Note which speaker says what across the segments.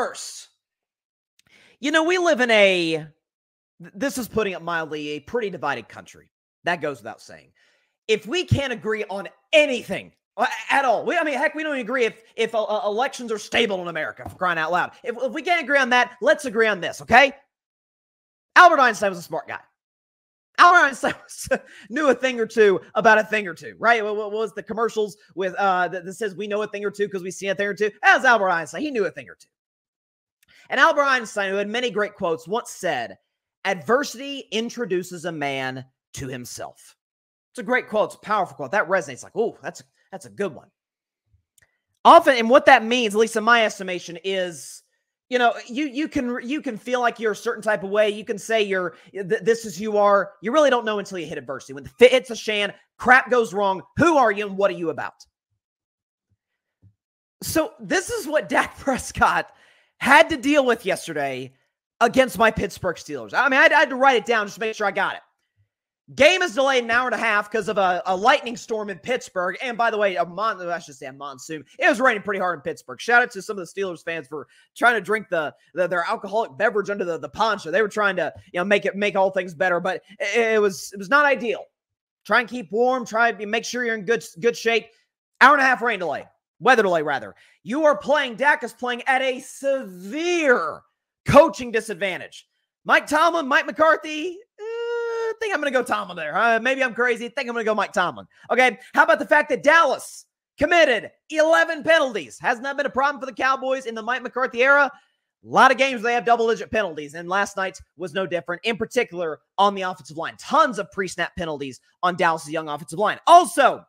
Speaker 1: first, you know, we live in a, this is putting it mildly, a pretty divided country. That goes without saying. If we can't agree on anything at all, we, I mean, heck, we don't agree if if uh, uh, elections are stable in America. For crying out loud, if, if we can't agree on that, let's agree on this, okay? Albert Einstein was a smart guy. Albert Einstein knew a thing or two about a thing or two, right? What, was the commercials with uh that, that, says we know a thing or two because we see a thing or two? As Albert Einstein, he knew a thing or two. And Albert Einstein, who had many great quotes, once said, "Adversity introduces a man to himself." It's a great quote. It's a powerful quote. That resonates. Like, oh, that's that's a good one. Often, and what that means, at least in my estimation, is you know you you can you can feel like you're a certain type of way you can say you're th- this is who you are you really don't know until you hit adversity when the fit hits a shan crap goes wrong who are you and what are you about so this is what Dak Prescott had to deal with yesterday against my Pittsburgh Steelers. I mean, I, had to write it down just to make sure I got it. Game is delayed an hour and a half because of a, a, lightning storm in Pittsburgh. And by the way, a mon- I should say a monsoon. It was raining pretty hard in Pittsburgh. Shout out to some of the Steelers fans for trying to drink the, the their alcoholic beverage under the, the poncho. They were trying to you know make it make all things better, but it, it was it was not ideal. Try and keep warm. Try and make sure you're in good good shape. Hour and a half rain delay, weather delay rather. You are playing. Dak is playing at a severe coaching disadvantage. Mike Tomlin, Mike McCarthy, I think I'm going to go Tomlin there. Uh, maybe I'm crazy. Think I'm going to go Mike Tomlin. Okay. How about the fact that Dallas committed 11 penalties? Hasn't that been a problem for the Cowboys in the Mike McCarthy era? A lot of games they have double digit penalties, and last night was no different, in particular on the offensive line. Tons of pre snap penalties on Dallas's young offensive line. Also,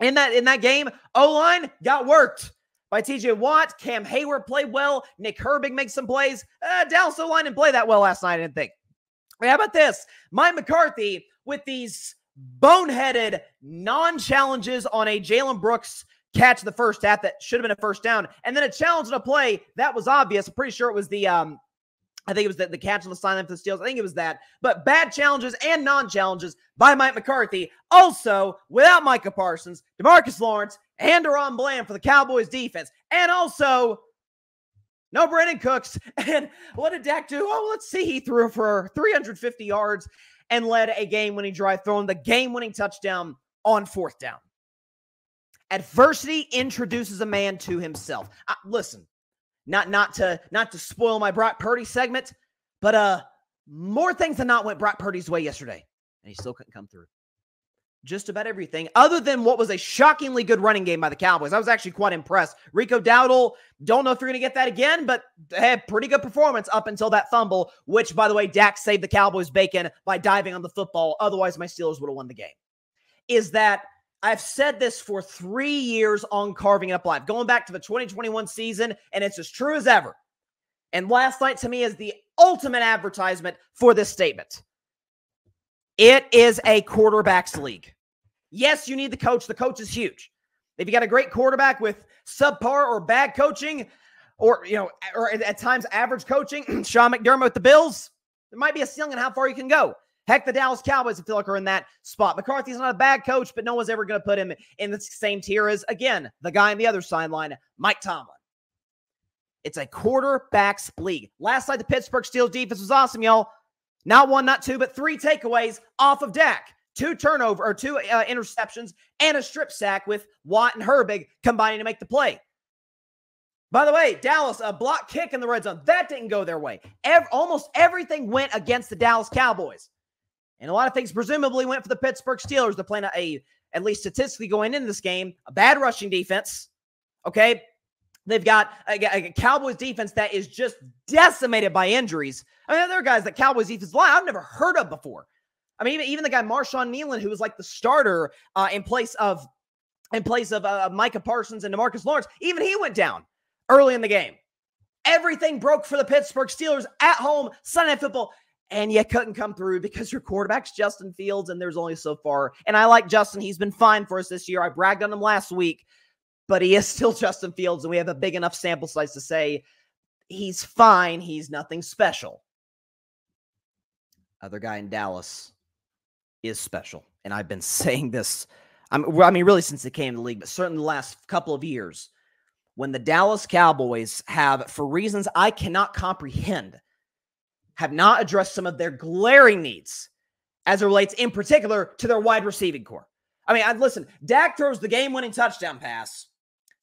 Speaker 1: in that in that game, O line got worked by TJ Watt. Cam Heyward played well. Nick Herbig makes some plays. Uh, Dallas O line didn't play that well last night, I didn't think. How about this? Mike McCarthy with these boneheaded non challenges on a Jalen Brooks catch the first half that should have been a first down, and then a challenge on a play that was obvious. I'm pretty sure it was the um, I think it was the, the catch on the sideline for the Steelers. I think it was that. But bad challenges and non challenges by Mike McCarthy. Also, without Micah Parsons, Demarcus Lawrence, and DaRon Bland for the Cowboys defense. And also no Brandin Cooks. And what did Dak do? Oh, let's see. He threw for 350 yards and led a game winning drive, throwing the game winning touchdown on fourth down. Adversity introduces a man to himself. Uh, listen, not not to not to spoil my Brock Purdy segment, but uh more things than not went Brock Purdy's way yesterday, and he still couldn't come through just about everything other than what was a shockingly good running game by the Cowboys. I was actually quite impressed. Rico Dowdle, don't know if you're going to get that again, but had pretty good performance up until that fumble, which, by the way, Dak saved the Cowboys bacon by diving on the football. Otherwise, my Steelers would have won the game. Is that I've said this for three years on Carving It Up Live, going back to the 2021 season, and it's as true as ever. And last night to me is the ultimate advertisement for this statement. It is a quarterback's league. Yes, you need the coach. The coach is huge. If you got a great quarterback with subpar or bad coaching, or you know, or at times average coaching, Sean McDermott with the Bills, there might be a ceiling on how far you can go. Heck, the Dallas Cowboys, I feel like, are in that spot. McCarthy's not a bad coach, but no one's ever going to put him in the same tier as, again, the guy on the other sideline, Mike Tomlin. It's a quarterback's league. Last night, the Pittsburgh Steelers defense was awesome, y'all. Not one, not two, but three takeaways off of Dak. Two turnover or two uh, interceptions and a strip sack with Watt and Herbig combining to make the play. By the way, Dallas, a block kick in the red zone. That didn't go their way. Almost everything went against the Dallas Cowboys. And a lot of things presumably went for the Pittsburgh Steelers. They're playing a, a at least statistically going into this game, a bad rushing defense. Okay. They've got a, a, Cowboys defense that is just decimated by injuries. I mean, there are guys that Cowboys defense line I've never heard of before. I mean, even, even the guy Marshawn Kneeland, who was like the starter uh, in place of in place of uh, Micah Parsons and Demarcus Lawrence, even he went down early in the game. Everything broke for the Pittsburgh Steelers at home, Sunday Football, and you couldn't come through because your quarterback's Justin Fields, and there's only so far. And I like Justin; he's been fine for us this year. I bragged on him last week, but he is still Justin Fields, and we have a big enough sample size to say he's fine. He's nothing special. Other guy in Dallas is special. And I've been saying this, I mean, really since they came to the league, but certainly the last couple of years. when the Dallas Cowboys have, for reasons I cannot comprehend, have not addressed some of their glaring needs as it relates in particular to their wide receiving corps. I mean, I, listen, Dak throws the game winning touchdown pass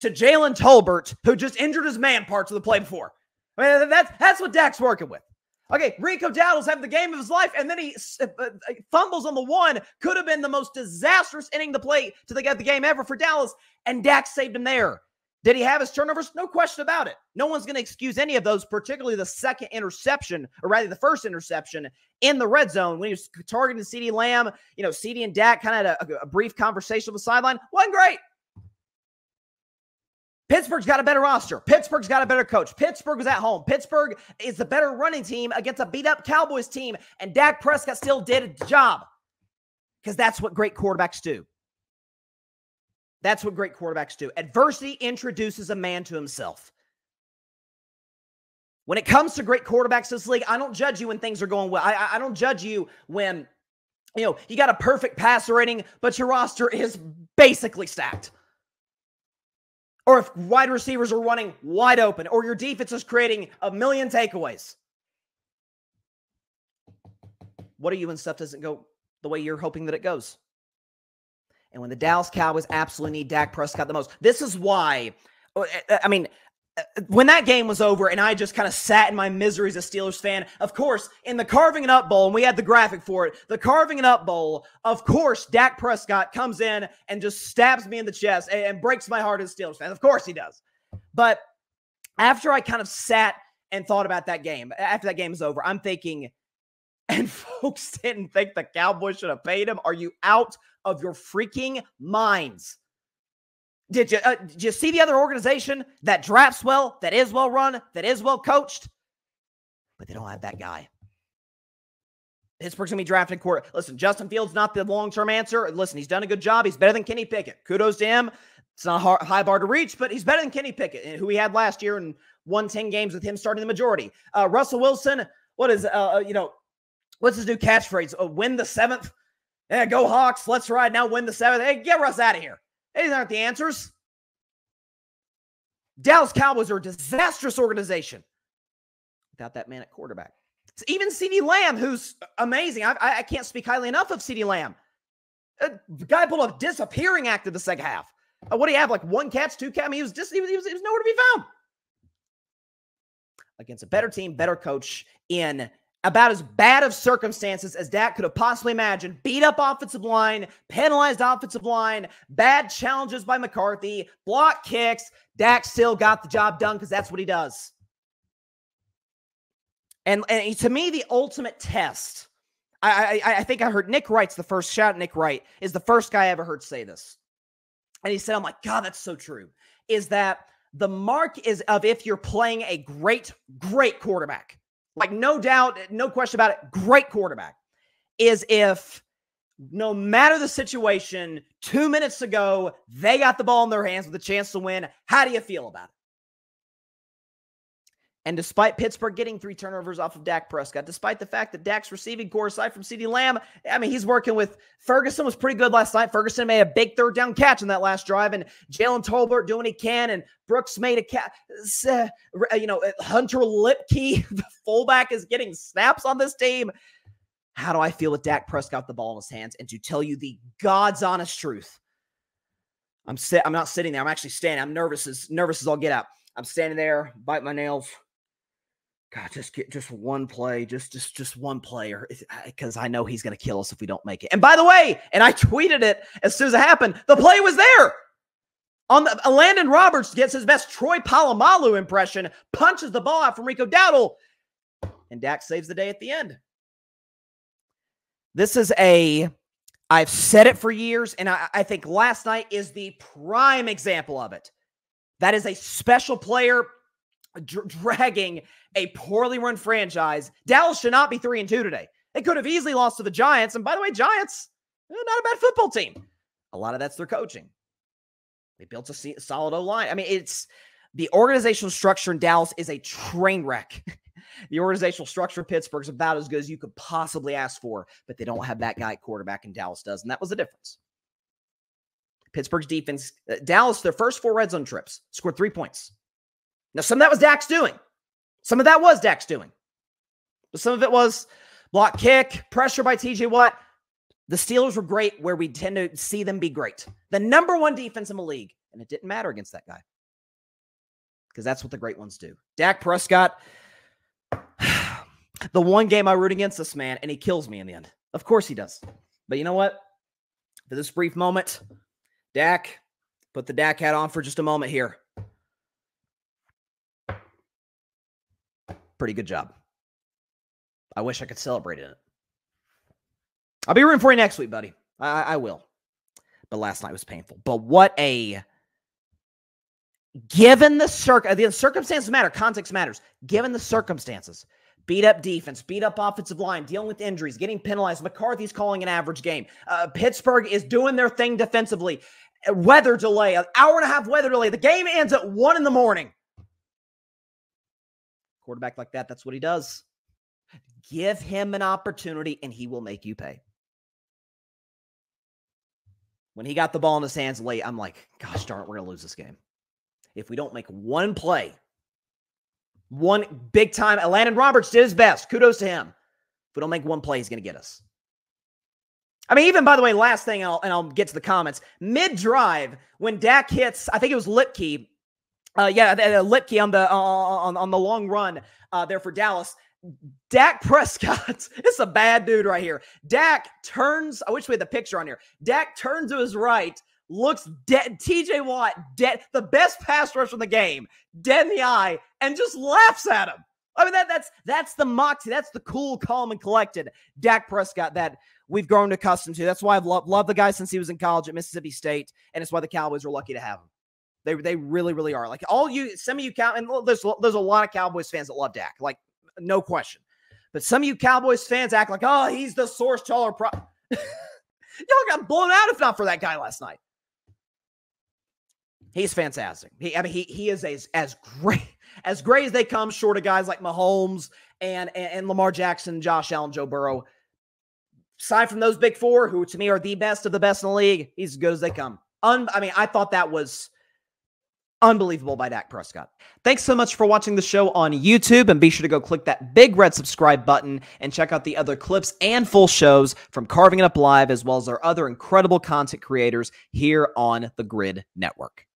Speaker 1: to Jalen Tolbert, who just injured his man parts of the play before. I mean, that's, that's what Dak's working with. Okay, Rico Dowdle's having the game of his life, and then he uh, uh, fumbles on the one. Could have been the most disastrous inning to play to the game ever for Dallas, and Dak saved him there. Did he have his turnovers? No question about it. No one's going to excuse any of those, particularly the second interception, or rather the first interception in the red zone when he was targeting CeeDee Lamb. You know, CeeDee and Dak kind of had a, a brief conversation on the sideline. Wasn't great. Pittsburgh's got a better roster. Pittsburgh's got a better coach. Pittsburgh was at home. Pittsburgh is the better running team against a beat up Cowboys team, and Dak Prescott still did a job because that's what great quarterbacks do. That's what great quarterbacks do. Adversity introduces a man to himself. When it comes to great quarterbacks in this league, I don't judge you when things are going well. I, I don't judge you when, you know, you got a perfect passer rating, but your roster is basically stacked. Or if wide receivers are running wide open, or your defense is creating a million takeaways. What are you when stuff doesn't go the way you're hoping that it goes? And when the Dallas Cowboys absolutely need Dak Prescott the most, this is why. Uh, uh, I mean, uh, when that game was over and I just kind of sat in my misery as a Steelers fan, of course, in the carving it up bowl, and we had the graphic for it, the carving it up bowl, of course, Dak Prescott comes in and just stabs me in the chest and, and breaks my heart as a Steelers fan. Of course he does. But after I kind of sat and thought about that game, after that game is over, I'm thinking, and folks didn't think the Cowboys should have paid him. Are you out of your freaking minds? Did you uh, did you see the other organization that drafts well, that is well run, that is well coached, but they don't have that guy. Pittsburgh's gonna be drafting quarter. Listen, Justin Fields not the long term answer. Listen, he's done a good job. He's better than Kenny Pickett. Kudos to him. It's not a high bar to reach, but he's better than Kenny Pickett, eh, who he had last year and won ten games with him starting the majority. Uh, Russell Wilson, what is uh, uh you know what's his new catchphrase? Oh, win the seventh. Yeah, go Hawks. Let's ride now. Win the seventh. Hey, get Russ out of here. These aren't the answers. Dallas Cowboys are a disastrous organization without that man at quarterback. Even CeeDee Lamb, who's amazing. I, I, can't speak highly enough of CeeDee Lamb. The guy pulled a disappearing act in the second half. Uh, what do you have? Like one catch, two catch? I mean, he was just he was, he was, he was nowhere to be found. Against a better team, better coach in about as bad of circumstances as Dak could have possibly imagined. Beat up offensive line, penalized offensive line, bad challenges by McCarthy, block kicks. Dak still got the job done because that's what he does. And, and to me, the ultimate test, I, I, I think I heard Nick Wright's the first shout. Nick Wright is the first guy I ever heard say this. And he said, oh I'm like, God, that's so true. Is that the mark is of if you're playing a great, great quarterback like no doubt, no question about it, great quarterback, is if no matter the situation, two minutes ago, they got the ball in their hands with a chance to win. How do you feel about it? And despite Pittsburgh getting three turnovers off of Dak Prescott, despite the fact that Dak's receiving corps, aside from CeeDee Lamb, I mean, he's working with Ferguson was pretty good last night. Ferguson made a big third down catch in that last drive, and Jalen Tolbert doing what he can, and Brooks made a catch. Uh, you know, uh, Hunter Luepke, the fullback, is getting snaps on this team. How do I feel with Dak Prescott the ball in his hands? And to tell you the God's honest truth, I'm sit. I'm not sitting there. I'm actually standing. I'm nervous as nervous as I'll get out. I'm standing there, bite my nails God, just get just one play, just just just one player, because I know he's going to kill us if we don't make it. And by the way, and I tweeted it as soon as it happened. The play was there. On the uh, Landon Roberts gets his best Troy Polamalu impression, punches the ball out from Rico Dowdle, and Dak saves the day at the end. This is a, I've said it for years, and I, I think last night is the prime example of it. That is a special player dragging a poorly run franchise. Dallas should not be three and two today. They could have easily lost to the Giants. And by the way, Giants, not a bad football team. A lot of that's their coaching. They built a solid O line. I mean, it's the organizational structure in Dallas is a train wreck. the organizational structure of Pittsburgh is about as good as you could possibly ask for, but they don't have that guy quarterback, and Dallas does. And that was the difference. Pittsburgh's defense, uh, Dallas, their first four red zone trips, scored three points. Now, some of that was Dak's doing. Some of that was Dak's doing. But some of it was block kick, pressure by TJ Watt. The Steelers were great where we tend to see them be great. The number one defense in the league. And it didn't matter against that guy. Because that's what the great ones do. Dak Prescott, the one game I root against this man, and he kills me in the end. Of course he does. But you know what? For this brief moment, Dak, put the Dak hat on for just a moment here. Pretty good job. I wish I could celebrate in it. I'll be rooting for you next week, buddy. I, I will. But last night was painful. But what a given the circ the circumstances matter, context matters. Given the circumstances, beat up defense, beat up offensive line, dealing with injuries, getting penalized. McCarthy's calling an average game. Uh, Pittsburgh is doing their thing defensively. Weather delay, an hour and a half weather delay. The game ends at one in the morning. Quarterback like that, that's what he does. Give him an opportunity and he will make you pay. When he got the ball in his hands late, I'm like, gosh darn we're going to lose this game. If we don't make one play, one big time, uh, Landon Roberts did his best. Kudos to him. If we don't make one play, he's going to get us. I mean, even by the way, last thing, I'll, and I'll get to the comments. Mid drive, when Dak hits, I think it was Luepke. Uh, yeah, Luepke on the uh, on on the long run uh, there for Dallas. Dak Prescott it's a bad dude right here. Dak turns, I wish we had the picture on here. Dak turns to his right, looks dead. TJ Watt, dead, the best pass rush in the game, dead in the eye, and just laughs at him. I mean, that that's that's the moxie. That's the cool, calm, and collected Dak Prescott that we've grown accustomed to. That's why I've loved, loved the guy since he was in college at Mississippi State, and it's why the Cowboys are lucky to have him. They, they really, really are. Like all you, some of you count, and there's there's a lot of Cowboys fans that love Dak. Like no question. But some of you Cowboys fans act like, oh, he's the source to all our pro. Y'all got blown out if not for that guy last night. He's fantastic. He, I mean, he he is as as great as great as they come, short of guys like Mahomes and, and, and Lamar Jackson, Josh Allen, Joe Burrow. Aside from those big four, who to me are the best of the best in the league, he's as good as they come. Un, I mean, I thought that was Unbelievable by Dak Prescott. Thanks so much for watching the show on YouTube, and be sure to go click that big red subscribe button and check out the other clips and full shows from Carving It Up Live, as well as our other incredible content creators here on the Grid Network.